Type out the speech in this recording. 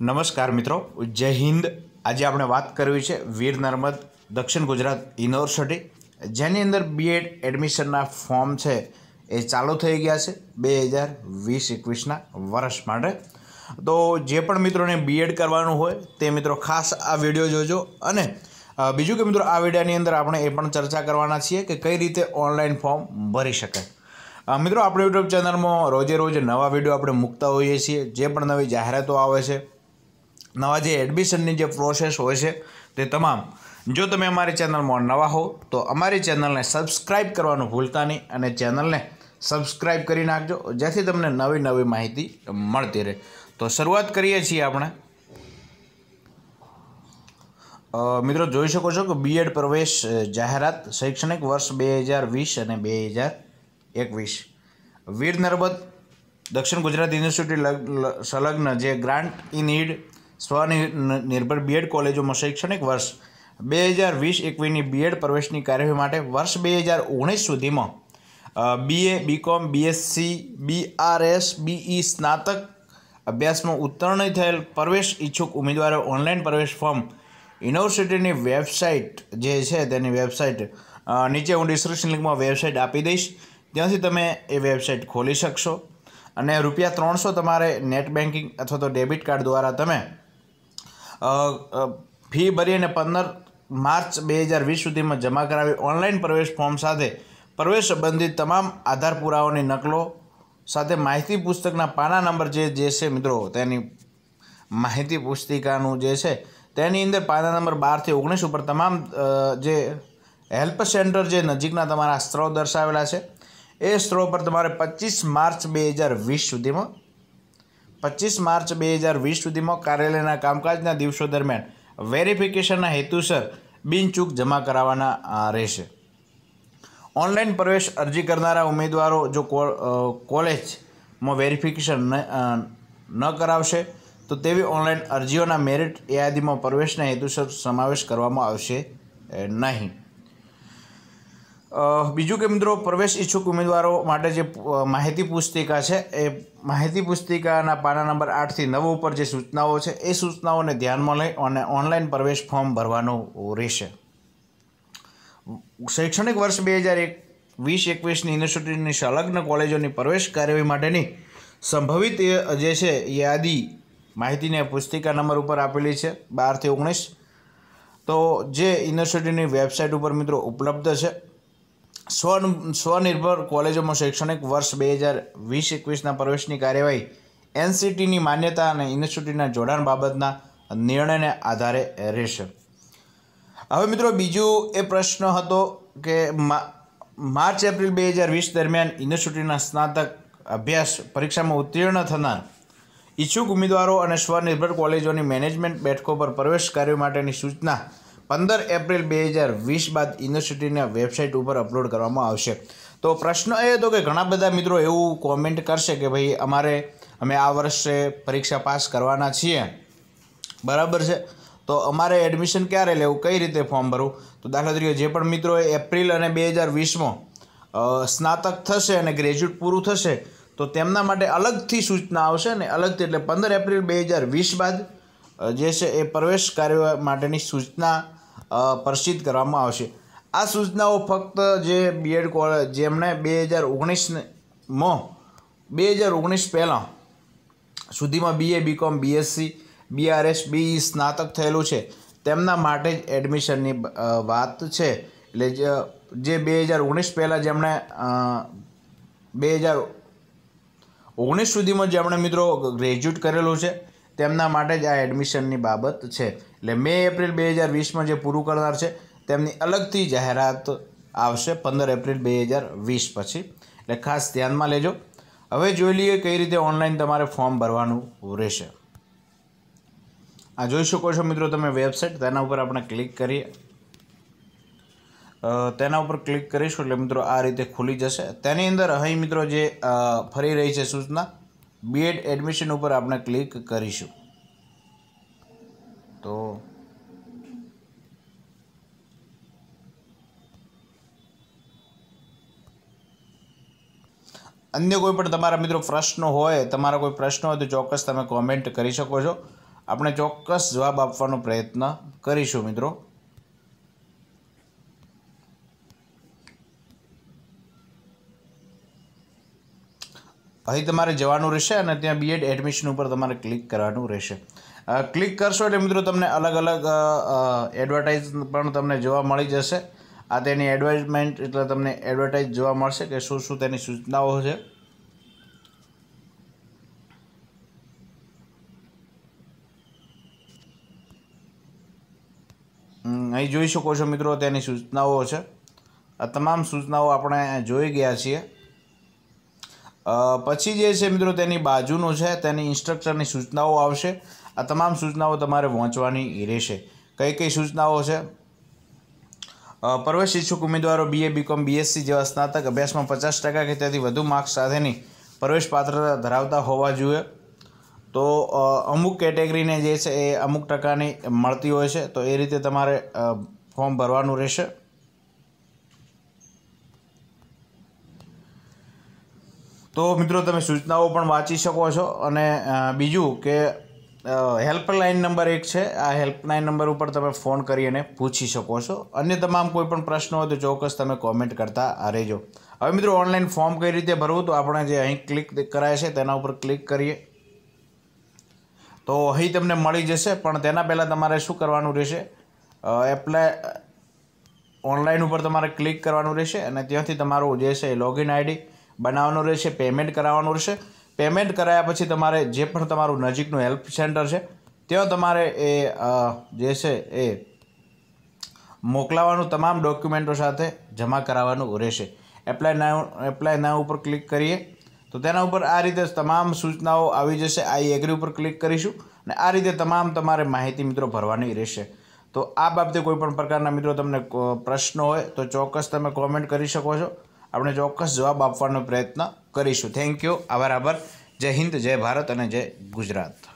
નમસ્કાર મિત્રો, જય હિન્દ. આજે આપણે વાત કરવી છે વીર નર્મદ દક્ષિણ ગુજરાત યુનિવર્સિટી જેની અંદર બીએડ એડમિશનના ફોર્મ છે એ ચાલુ થઈ ગયા છે બે હજાર વીસ એકવીસના વર્ષ માટે. તો જે પણ મિત્રોને બીએડ કરવાનું હોય તે મિત્રો ખાસ આ વીડિયો જોજો. અને બીજું કે મિત્રો આ વિડીયોની અંદર આપણે એ પણ ચર્ચા કરવાના છીએ કે કઈ રીતે ઓનલાઈન ફોર્મ ભરી શકાય. મિત્રો, આપણે યુટ્યુબ ચેનલમાં રોજે રોજ નવા વીડિયો આપણે મૂકતા હોઈએ છીએ. જે પણ નવી જાહેરાતો આવે છે નવા જે એડમિશનની જે પ્રોસેસ હોય છે તે તમામ. જો તમે અમારી ચેનલમાં નવા હો, તો અમારી ચેનલને સબસ્ક્રાઇબ કરવાનું ભૂલતા નહીં અને ચેનલને સબસ્ક્રાઇબ કરી નાખજો, જેથી તમને નવી નવી માહિતી મળતી રહે. તો શરૂઆત કરીએ છીએ આપણે. મિત્રો જોઈ શકો છો કે બીએડ પ્રવેશ જાહેરાત શૈક્ષણિક વર્ષ બે હજાર વીસ અને બે હજાર એકવીસ. વીર નર્મદ દક્ષિણ ગુજરાત યુનિવર્સિટી લગ- સંલગ્ન જે ગ્રાન્ટ ઇન નીડ સ્વનિર્ભર બીએડ કોલેજોમાં શૈક્ષણિક વર્ષ બે હજાર વીસ એકવીસની બીએડ પ્રવેશની કાર્યવાહી માટે વર્ષ બે હજાર ઓગણીસ સુધીમાં BA BCom BSc BRS BE સ્નાતક અભ્યાસમાં ઉત્તીર્ણ થયેલ પ્રવેશ ઈચ્છુક ઉમેદવારો ઓનલાઈન પ્રવેશ ફોર્મ, યુનિવર્સિટીની વેબસાઇટ જે છે તેની વેબસાઇટ નીચે હું ડિસ્ક્રિપ્શન લિંકમાં વેબસાઇટ આપી દઈશ, ત્યાંથી તમે એ વેબસાઇટ ખોલી શકશો. અને રૂપિયા ત્રણસો તમારે નેટ બેન્કિંગ અથવા તો ડેબિટ કાર્ડ દ્વારા તમે ફી ભરી અને પંદર માર્ચ બે હજાર વીસ સુધીમાં જમા કરાવી ઓનલાઈન પ્રવેશ ફોર્મ સાથે પ્રવેશ સંબંધિત તમામ આધાર પુરાવાની નકલો સાથે માહિતી પુસ્તકના પાના નંબર જે જે છે મિત્રો, તેની માહિતી પુસ્તિકાનું જે છે, તેની અંદર પાના નંબર બારથી ઓગણીસ ઉપર તમામ જે હેલ્પ સેન્ટર જે નજીકના તમારા સ્ત્રો દર્શાવેલા છે, એ સ્ત્રો પર તમારે પચીસ માર્ચ બે હજાર વીસ સુધીમાં પચીસ માર્ચ બે હજાર વીસ સુધીમાં કાર્યાલયના કામકાજના દિવસો દરમિયાન વેરિફિકેશનના હેતુસર બિનચૂક જમા કરાવવાના રહેશે. ઓનલાઈન પ્રવેશ અરજી કરનારા ઉમેદવારો જો કોલેજમાં વેરિફિકેશન ન કરાવશે, તો તેવી ઓનલાઈન અરજીઓના મેરિટ યાદીમાં પ્રવેશના હેતુસર સમાવેશ કરવામાં આવશે નહીં. બીજું કે મિત્રો, પ્રવેશ ઈચ્છુક ઉમેદવારો માટે જે માહિતી પુસ્તિકા છે, એ માહિતી પુસ્તિકાના પાના નંબર આઠથી નવ ઉપર જે સૂચનાઓ છે, એ સૂચનાઓને ધ્યાનમાં લઈ અને ઓનલાઈન પ્રવેશ ફોર્મ ભરવાનું રહેશે. શૈક્ષણિક વર્ષ બે હજાર એક, વીસ, એકવીસની યુનિવર્સિટીની સંલગ્ન કોલેજોની પ્રવેશ કાર્યવાહી માટેની સંભવિત જે છે, યાદી માહિતીને પુસ્તિકા નંબર ઉપર આપેલી છે, બારથી ઓગણીસ. તો જે યુનિવર્સિટીની વેબસાઇટ ઉપર મિત્રો ઉપલબ્ધ છે સ્વ સ્વનિર્ભર કોલેજોમાં શૈક્ષણિક વર્ષ બે હજાર વીસ એકવીસના પ્રવેશની કાર્યવાહી એનસીટીની માન્યતા અને યુનિવર્સિટીના જોડાણ બાબતના નિર્ણયને આધારે રહેશે. હવે મિત્રો બીજું એ પ્રશ્ન હતો કે માર્ચ, એપ્રિલ બે હજાર વીસ દરમિયાન યુનિવર્સિટીના સ્નાતક અભ્યાસ પરીક્ષામાં ઉત્તીર્ણ થનાર ઈચ્છુક ઉમેદવારો અને સ્વનિર્ભર કોલેજોની મેનેજમેન્ટ બેઠકો પર પ્રવેશ કાર્યો માટેની સૂચના પંદર એપ્રિલ બે હજાર વીસ બાદ યુનિવર્સિટીના વેબસાઇટ ઉપર અપલોડ કરવામાં આવશે. તો પ્રશ્ન એ હતો કે ઘણા બધા મિત્રો એવું કોમેન્ટ કરશે કે ભાઈ, અમારે, અમે આ વર્ષે પરીક્ષા પાસ કરવાના છીએ. બરાબર છે? તો અમારે એડમિશન ક્યારે લેવું? કઈ રીતે ફોર્મ ભરવું? તો દાખલા તરીકે જે પણ મિત્રો એપ્રિલ અને બે હજાર વીસમાં સ્નાતક થશે અને ગ્રેજ્યુએટ પૂરું થશે, તો તેમના માટે અલગથી સૂચના આવશે ને અલગથી એટલે પંદર એપ્રિલ બે હજાર વીસ બાદ જે છે એ પ્રવેશ કાર્ય માટેની સૂચના પ્રસિદ્ધ કરવામાં આવશે. આ સૂચનાઓ ફક્ત જે બીએડ કોલેજ જેમણે બે હજાર ઓગણીસમાં બે હજાર ઓગણીસ પહેલાં સુધીમાં BA BCom BSc BRS BE સ્નાતક થયેલું છે. તેમના માટે જ એડમિશનની વાત છે. એટલે જે બે હજાર ઓગણીસ પહેલાં જેમણે બે હજાર ઓગણીસ સુધીમાં જેમણે મિત્રો ગ્રેજ્યુએટ કરેલું છે. તેમના માટે જ આ એડમિશનની બાબત છે. એટલે મે એપ્રિલ બે હજાર વીસમાં જે પૂરું કરનાર છે, તેમની અલગથી જાહેરાત આવશે પંદર એપ્રિલ બે હજાર વીસ પછી. એટલે ખાસ ધ્યાનમાં લેજો. હવે જોઈ લઈએ કઈ રીતે ઓનલાઈન તમારે ફોર્મ ભરવાનું રહેશે. આ જોઈ શકો છો મિત્રો તમે વેબસાઇટ, તેના ઉપર આપણે ક્લિક કરીએ. તેના ઉપર ક્લિક કરીશું એટલે મિત્રો આ રીતે ખુલી જશે. તેની અંદર અહીં મિત્રો જે ફરી રહી છે સૂચના બીએડ એડમિશન ઉપર આપણે ક્લિક કરીશું. તો અન્ય કોઈ પણ તમારા મિત્રો પ્રશ્નો હોય, તમારા કોઈ પ્રશ્ન હોય તો ચોક્કસ તમે કોમેન્ટ કરી શકો છો. આપણે ચોક્કસ જવાબ આપવાનો પ્રયત્ન કરીશું મિત્રો. અહીં તમારે જવાનું રહેશે અને ત્યાં બીએડ એડમિશન ઉપર તમારે ક્લિક કરવાનું રહેશે. ક્લિક કરશો એટલે મિત્રો તમને અલગ અલગ એડવર્ટાઇઝ પણ તમને જોવા મળી જશે. આ તેની એડવર્ટાઇઝમેન્ટ એટલે તમને એડવર્ટાઇઝ જોવા મળશે કે શું શું તેની સૂચનાઓ છે. અહીં જોઈ શકો છો મિત્રો તેની સૂચનાઓ છે. આ તમામ સૂચનાઓ આપણે જોઈ ગયા છીએ. પછી જે છે મિત્રો તેની બાજુનું છે, તેની ઇન્સ્ટ્રક્ચરની સૂચનાઓ આવશે. આ તમામ સૂચનાઓ તમારે વાંચવાની રહેશે. કઈ કઈ સૂચનાઓ છે? પ્રવેશ ઇચ્છુક ઉમેદવારો બીએ બીકોમ બીએસસી જેવા સ્નાતક અભ્યાસમાં પચાસ ટકા કે તેથી વધુ માર્ક્સ સાથેની પ્રવેશ પાત્રતા ધરાવતા હોવા જોઈએ. તો અમુક કેટેગરીને જે છે એ અમુક ટકાની મળતી હોય છે. તો એ રીતે તમારે ફોર્મ ભરવાનું રહેશે. તો મિત્રો, તમે સૂચનાઓ પણ વાંચી શકો છો. અને બીજું કે હેલ્પલાઇન નંબર એક છે. આ હેલ્પલાઇન નંબર ઉપર તમે ફોન કરી અને પૂછી શકો છો. અન્ય તમામ કોઈ પણ પ્રશ્ન હોય તો ચોક્કસ તમે કોમેન્ટ કરતા રહેજો. હવે મિત્રો, ઓનલાઈન ફોર્મ કઈ રીતે ભરવું? તો આપણે જે અહીં ક્લિક કરાય છે, તેના ઉપર ક્લિક કરીએ. તો અહીં તમને મળી જશે, પણ તેના પહેલાં તમારે શું કરવાનું રહેશે? એપ્લાય ઓનલાઈન ઉપર તમારે ક્લિક કરવાનું રહેશે અને ત્યાંથી તમારું જે છે લોગિન આઈડી બનાવવાનું રહેશે પેમેન્ટ કરાવવાનું રહેશે. પેમેન્ટ કરાયા પછી તમારે જે પણ તમારું નજીકનું હેલ્પ સેન્ટર છે, ત્યાં તમારે એ જે છે એ મોકલાવાનું તમામ ડોક્યુમેન્ટો સાથે જમા કરાવવાનું રહેશે. એપ્લાય ના એપ્લાય ના ઉપર ક્લિક કરીએ. તો તેના ઉપર આ રીતે તમામ સૂચનાઓ આવી જશે. આઈ એગ્રી ઉપર ક્લિક કરીશું અને આ રીતે તમામ તમારે માહિતી મિત્રો ભરવાની રહેશે. તો આ બાબતે કોઈપણ પ્રકારના મિત્રો તમને પ્રશ્નો હોય તો ચોક્કસ તમે કોમેન્ટ કરી શકો છો. આપણે ચોક્કસ જવાબ આપવાનો પ્રયત્ન કરીશું. થેન્ક યુ આભાર આભાર. જય હિન્દ, જય ભારત અને જય ગુજરાત.